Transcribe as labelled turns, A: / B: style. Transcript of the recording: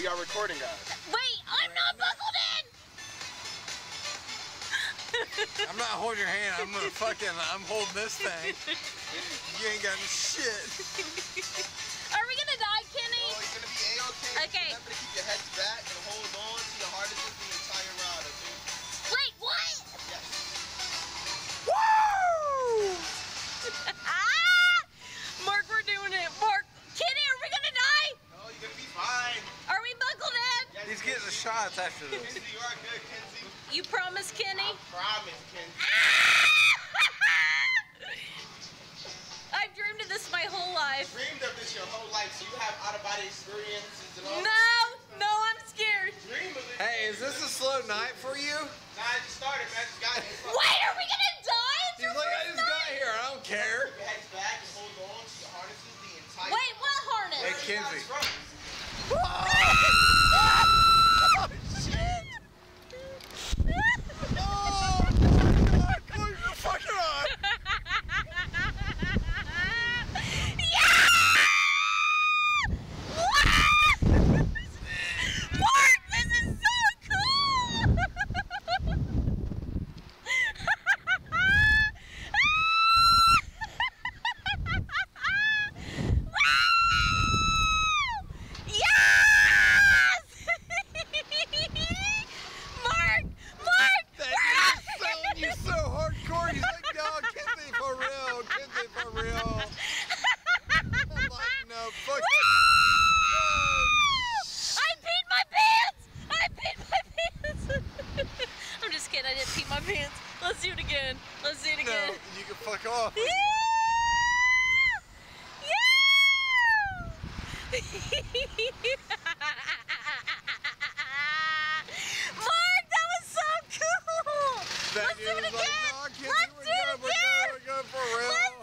A: We are recording, guys.
B: Wait, I'm not buckled in!
C: I'm not holding your hand. I'm gonna fucking. I'm holding this thing. You ain't got shit. Getting the after this.
A: Kenzie, you are good, Kenzie.
B: You promise, Kenny?
A: I promise, Kenzie.
B: I've dreamed of this my whole life.
A: Dreamed of this your whole life, so you have out-of-body experiences and all.
B: No, no, I'm scared.
A: Dream of it.
C: Hey, is this a slow night for you?
A: Nah, I just started, man. Just got here.
B: Wait, are we gonna die? It's
C: He's like, I
B: first
C: just got here. I don't care.
A: Keep your heads back and hold on to your harnesses the entire
B: Wait, what harness?
C: Hey, Kenzie. Oh,
B: didn't pee my pants.
C: Let's do it again. Let's do it again. No, you can fuck
B: off. Yeah! Yeah! Mark, that was so cool! That Let's do it again! Like, no, Let's do it, again!
C: We're going, we're going.
B: Let's